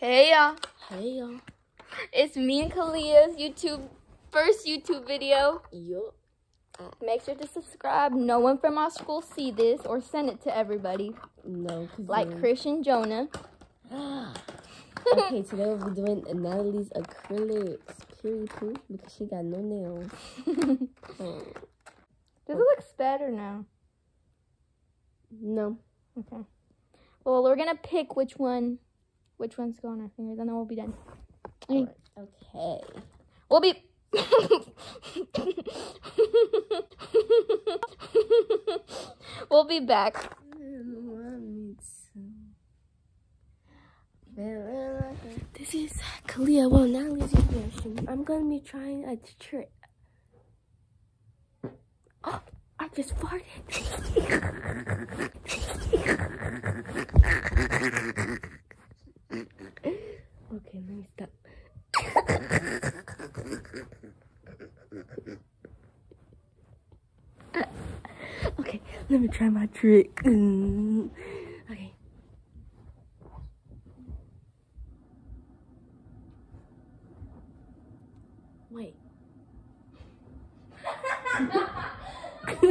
Hey y'all, Hey y'all. it's me and Kaliyah's YouTube first YouTube video. Yup. Make sure to subscribe. No one from our school see this or send it to everybody, No, like then- Chris and Jonah. okay, today we'll be doing Natalie's acrylics. Period proof because she got no nails. Oh, Does it look better now? no. Okay. Well, we're gonna pick which one, which one's going on our fingers, and then we'll be done. Okay. Okay. We'll be. we'll be back. This is Kaliyah. Well, Natalie's version. I'm gonna be trying a trick. Oh, I just farted. okay, let me stop. okay, let me try my trick. Okay. Wait.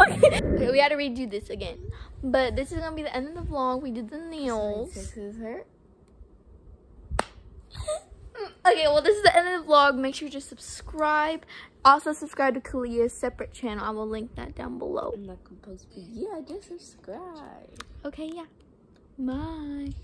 Okay, we had to redo this again. But this is gonna be the end of the vlog. We did the nails. Sixes hurt. Okay, well, this is the end of the vlog. Make sure to subscribe. Also, subscribe to Kaliyah's separate channel. I will link that down below. I'm not composed, but yeah, just subscribe. Okay, yeah. Bye.